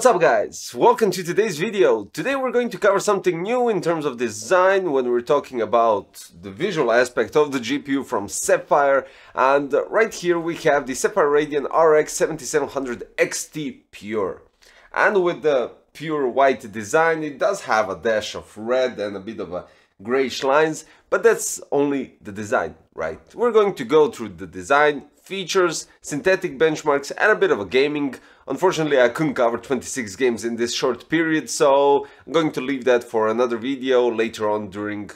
What's up guys? Welcome to today's video. Today we're going to cover something new in terms of design when we're talking about the visual aspect of the GPU from Sapphire and right here we have the Sapphire Radeon RX 7700 XT Pure. And with the pure white design it does have a dash of red and a bit of a grayish lines but that's only the design, right? We're going to go through the design, features, synthetic benchmarks and a bit of a gaming. Unfortunately I couldn't cover 26 games in this short period so I'm going to leave that for another video later on during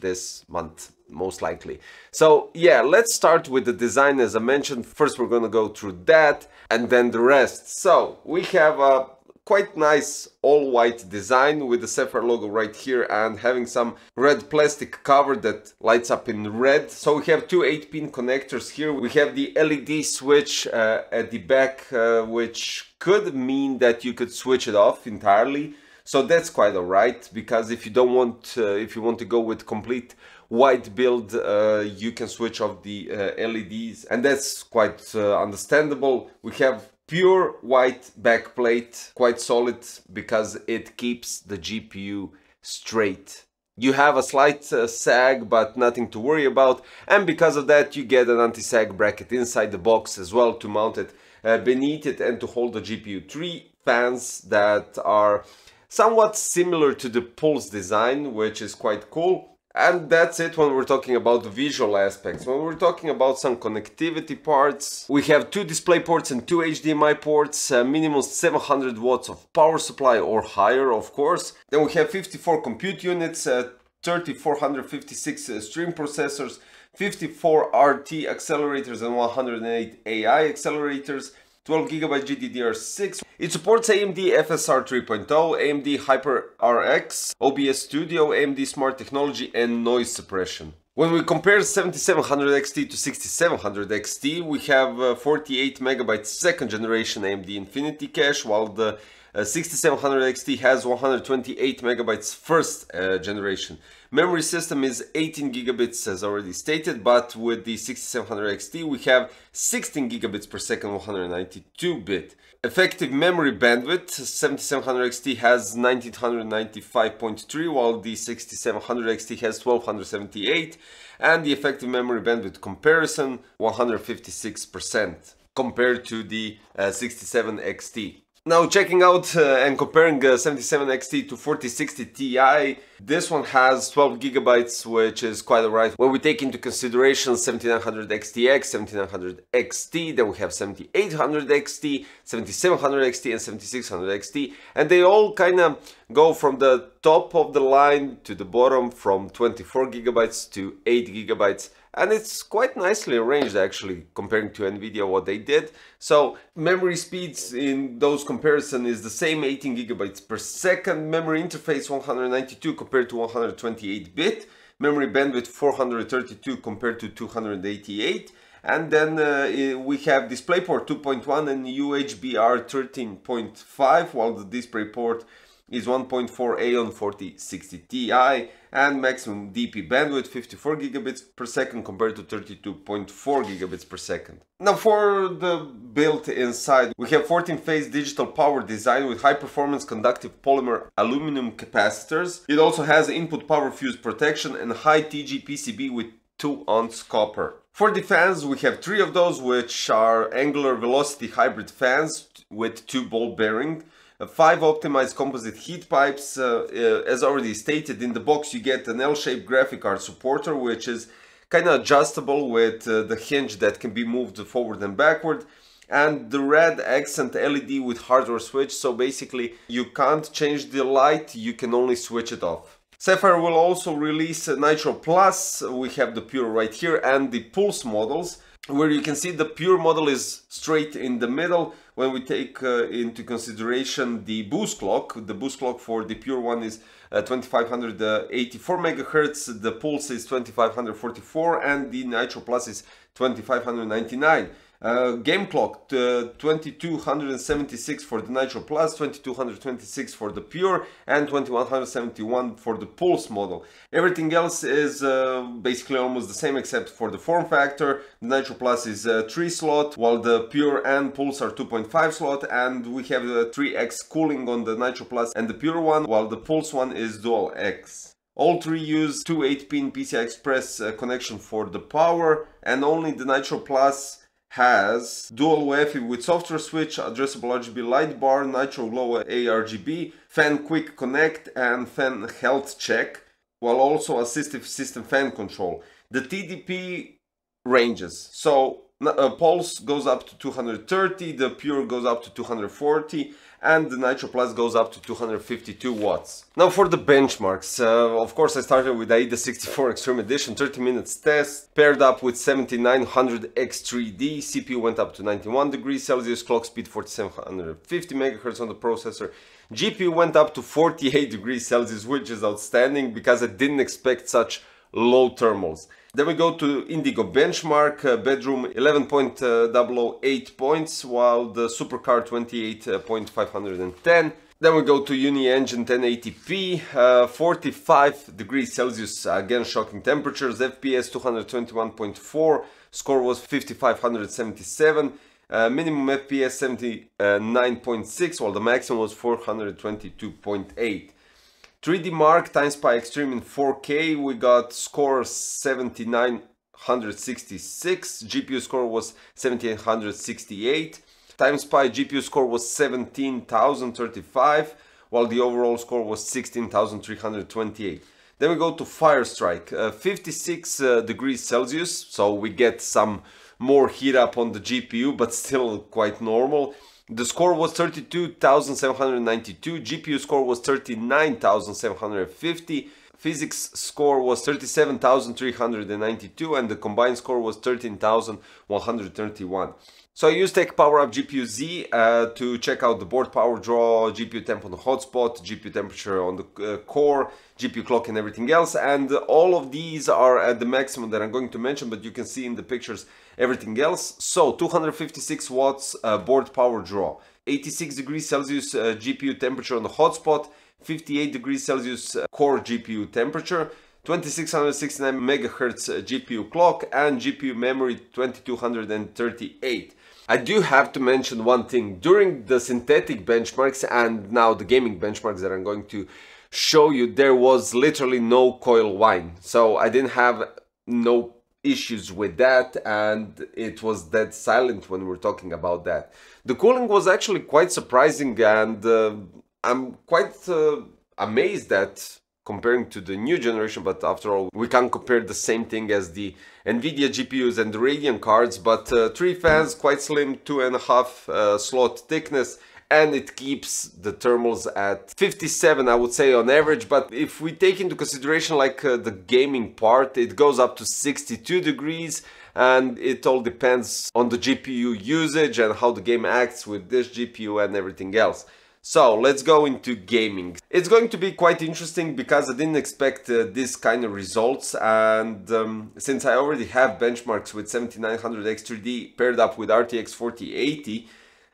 this month most likely. So yeah, let's start with the design as I mentioned. First we're gonna go through that and then the rest. So we have a quite nice all white design with the Sapphire logo right here and having some red plastic cover that lights up in red. So we have two 8 pin connectors here. We have the LED switch uh, at the back uh, which could mean that you could switch it off entirely. So that's quite alright because if you don't want, uh, if you want to go with complete white build, uh, you can switch off the uh, LEDs and that's quite uh, understandable. We have pure white backplate, quite solid because it keeps the GPU straight. You have a slight uh, sag but nothing to worry about and because of that you get an anti-sag bracket inside the box as well to mount it uh, beneath it and to hold the GPU. Three fans that are somewhat similar to the Pulse design which is quite cool and that's it when we're talking about the visual aspects. When we're talking about some connectivity parts, we have two display ports and two HDMI ports, uh, minimum 700 watts of power supply or higher of course. Then we have 54 compute units, uh, 3456 uh, stream processors, 54 RT accelerators and 108 AI accelerators, 12 GB GDDR6. It supports AMD FSR 3.0, AMD HYPR-RX, OBS Studio, AMD Smart Technology and noise suppression. When we compare 7700 XT to 6700 XT, we have uh, 48 megabytes second generation AMD Infinity Cache, while the uh, 6700 XT has 128 megabytes first uh, generation. Memory system is 18 gigabits as already stated, but with the 6700 XT we have 16 gigabits per second 192 bit. Effective memory bandwidth 7700 XT has 1995.3 while the 6700 XT has 1278 and the effective memory bandwidth comparison 156% compared to the uh, 67 XT. Now checking out uh, and comparing uh, 77XT to 4060 Ti, this one has 12 gigabytes, which is quite alright. When we take into consideration 7900 XTX, 7900 XT, then we have 7800 XT, 7700 XT and 7600 XT, and they all kind of go from the top of the line to the bottom from 24 gigabytes to 8 gigabytes and it's quite nicely arranged actually comparing to nvidia what they did. So memory speeds in those comparison is the same 18 gigabytes per second. Memory interface 192 compared to 128 bit. Memory bandwidth 432 compared to 288 and then uh, we have DisplayPort 2.1 and UHBR 13.5 while the DisplayPort is 1.4A on 4060 Ti and maximum DP bandwidth 54 gigabits per second compared to 32.4 gigabits per second. Now for the build inside, we have 14-phase digital power design with high-performance conductive polymer aluminum capacitors. It also has input power fuse protection and high TG PCB with 2 ounce copper. For the fans, we have three of those, which are angular velocity hybrid fans with two ball bearing. Uh, five optimized composite heat pipes. Uh, uh, as already stated, in the box you get an L-shaped graphic card supporter, which is kind of adjustable with uh, the hinge that can be moved forward and backward. And the red accent LED with hardware switch, so basically you can't change the light, you can only switch it off. Sapphire will also release Nitro Plus, we have the Pure right here, and the Pulse models where you can see the pure model is straight in the middle. When we take uh, into consideration the boost clock the boost clock for the pure one is uh, 2584 megahertz the pulse is 2544 and the nitro plus is 2599 Uh, game clock uh, 2276 for the Nitro Plus, 2226 for the Pure, and 2171 for the Pulse model. Everything else is uh, basically almost the same except for the form factor. The Nitro Plus is a 3 slot, while the Pure and Pulse are 2.5 slot, and we have the 3x cooling on the Nitro Plus and the Pure one, while the Pulse one is dual X. All three use two 8-pin PCI Express uh, connection for the power, and only the Nitro Plus has dual UEFI with software switch, addressable RGB light bar, Nitro Glow ARGB, fan quick connect and fan health check, while also assistive system fan control. The TDP ranges. So uh, Pulse goes up to 230, the Pure goes up to 240, and the Nitro Plus goes up to 252 watts. Now for the benchmarks, uh, of course I started with AIDA 64 Extreme Edition, 30 minutes test, paired up with 7900 X3D, CPU went up to 91 degrees Celsius, clock speed 4750 MHz on the processor, GPU went up to 48 degrees Celsius, which is outstanding because I didn't expect such low thermals. Then we go to Indigo benchmark, uh, bedroom 11.008 points, while the supercar 28.510. Then we go to Unigine 1080p, uh, 45 degrees Celsius, again shocking temperatures, FPS 221.4, score was 5577, uh, minimum FPS 79.6, while the maximum was 422.8. 3DMark Time Spy Extreme in 4K, we got score 7966, GPU score was 7868, Time Spy GPU score was 17035, while the overall score was 16328. Then we go to Firestrike, uh, 56 uh, degrees Celsius, so we get some more heat up on the GPU, but still quite normal. The score was 32,792, GPU score was 39,750, physics score was 37,392 and the combined score was 13,131. So I used TechPowerUp GPU-Z uh, to check out the board power draw, GPU temp on the hotspot, GPU temperature on the uh, core, GPU clock and everything else. And all of these are at the maximum that I'm going to mention, but you can see in the pictures everything else. So 256 watts uh, board power draw, 86 degrees Celsius uh, GPU temperature on the hotspot, 58 degrees Celsius uh, core GPU temperature, 2669 megahertz uh, GPU clock and GPU memory 2238. I do have to mention one thing. During the synthetic benchmarks and now the gaming benchmarks that I'm going to show you, there was literally no coil whine. So I didn't have no issues with that and it was dead silent when we're talking about that. The cooling was actually quite surprising and uh, I'm quite uh, amazed that comparing to the new generation, but after all, we can't compare the same thing as the NVIDIA GPUs and the Radeon cards, but uh, three fans, quite slim, two and a half uh, slot thickness, and it keeps the thermals at 57 I would say on average but if we take into consideration like uh, the gaming part it goes up to 62 degrees and it all depends on the GPU usage and how the game acts with this GPU and everything else. So let's go into gaming. It's going to be quite interesting because I didn't expect uh, this kind of results and um, since I already have benchmarks with 7900 X3D paired up with RTX 4080,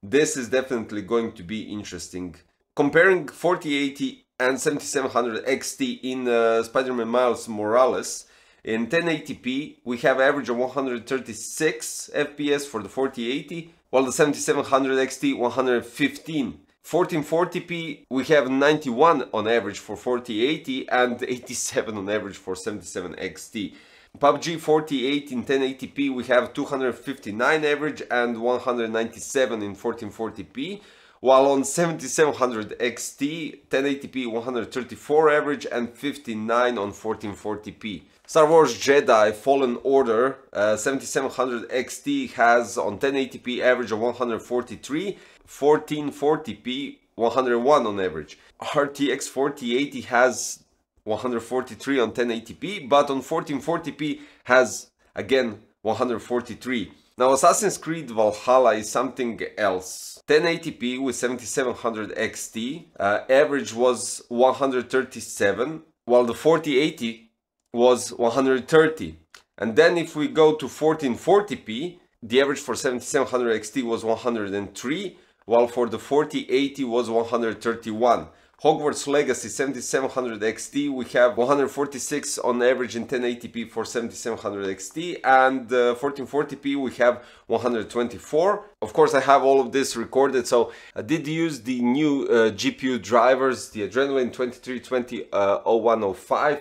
this is definitely going to be interesting. Comparing 4080 and 7700 XT in uh, Spider-Man Miles Morales, in 1080p we have average of 136 FPS for the 4080, while the 7700 XT 115 1440p we have 91 on average for 4080 and 87 on average for 77XT. PUBG 4080 in 1080p we have 259 average and 197 in 1440p while on 7700 XT 1080p 134 average and 59 on 1440p. Star Wars Jedi Fallen Order uh, 7700 XT has on 1080p average of 143 1440p 101 on average. RTX 4080 has 143 on 1080p, but on 1440p has again 143. Now Assassin's Creed Valhalla is something else. 1080p with 7700 XT, uh, average was 137, while the 4080 was 130. And then if we go to 1440p, the average for 7700 XT was 103, while for the 4080 was 131. Hogwarts Legacy 7700 XT, we have 146 on average in 1080p for 7700 XT, and uh, 1440p we have 124. Of course, I have all of this recorded, so I did use the new uh, GPU drivers, the Adrenalin 2320 uh, 0105,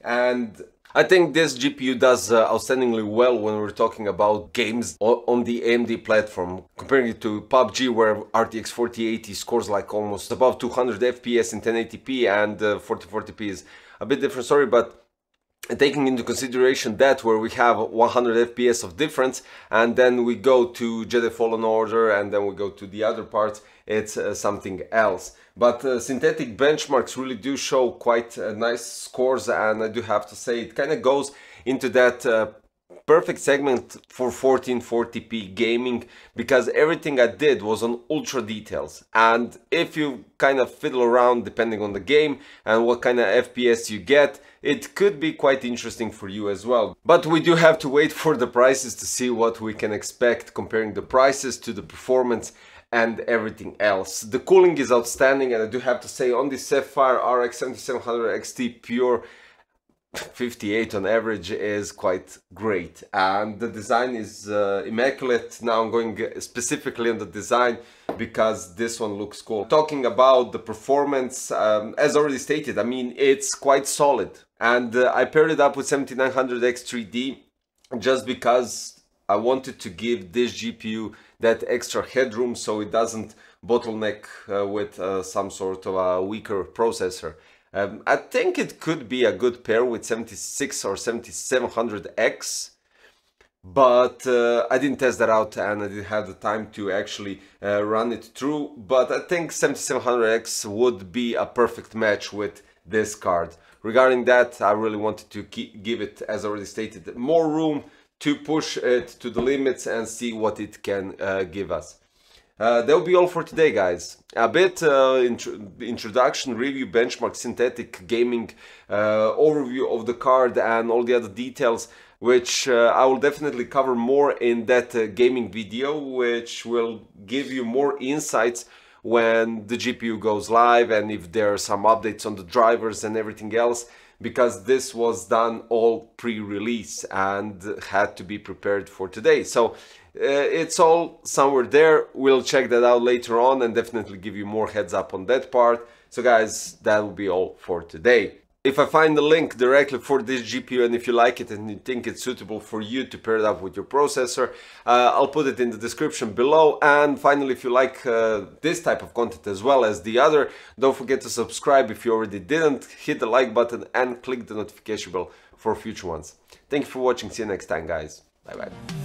and I think this GPU does uh, outstandingly well when we're talking about games on the AMD platform. Comparing it to PUBG where RTX 4080 scores like almost above 200 FPS in 1080p and uh, 4040p is a bit different story but taking into consideration that where we have 100 FPS of difference and then we go to Jedi Fallen Order and then we go to the other parts it's uh, something else. But uh, synthetic benchmarks really do show quite uh, nice scores and I do have to say it kind of goes into that uh, perfect segment for 1440p gaming because everything I did was on ultra details and if you kind of fiddle around depending on the game and what kind of FPS you get it could be quite interesting for you as well. But we do have to wait for the prices to see what we can expect comparing the prices to the performance and everything else. The cooling is outstanding and I do have to say on the Sapphire RX 7700 XT Pure 58 on average is quite great. And the design is uh, immaculate. Now i'm going specifically on the design because this one looks cool. Talking about the performance um, as already stated i mean it's quite solid. And uh, i paired it up with 7900 x3d just because i wanted to give this gpu that extra headroom so it doesn't bottleneck uh, with uh, some sort of a weaker processor. Um, I think it could be a good pair with 76 or 7700X, but uh, I didn't test that out and I didn't have the time to actually uh, run it through. But I think 7700X would be a perfect match with this card. Regarding that, I really wanted to give it, as already stated, more room to push it to the limits and see what it can uh, give us. Uh, that will be all for today, guys. A bit uh, intro introduction, review, benchmark, synthetic gaming, uh, overview of the card and all the other details, which uh, I will definitely cover more in that uh, gaming video, which will give you more insights when the GPU goes live and if there are some updates on the drivers and everything else because this was done all pre-release and had to be prepared for today. So it's all somewhere there. We'll check that out later on and definitely give you more heads up on that part. So guys, that will be all for today. If I find the link directly for this GPU and if you like it and you think it's suitable for you to pair it up with your processor, uh, I'll put it in the description below. And finally, if you like uh, this type of content as well as the other, don't forget to subscribe if you already didn't, hit the like button and click the notification bell for future ones. Thank you for watching, see you next time guys, bye bye.